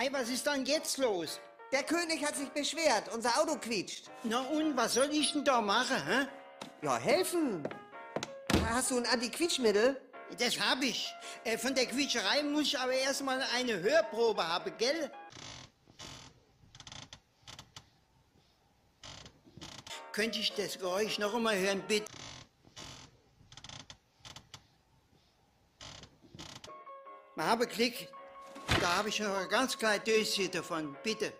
Ei, was ist dann jetzt los? Der König hat sich beschwert, unser Auto quietscht. Na und, was soll ich denn da machen, hä? Ja, helfen. Hast du ein Anti-Quietschmittel? Das hab ich. Äh, von der Quietscherei muss ich aber erstmal eine Hörprobe haben, gell? Könnte ich das Geräusch noch einmal hören, bitte? Mal habe Klick. Da habe ich noch ein ganz kleines Döschen davon, bitte.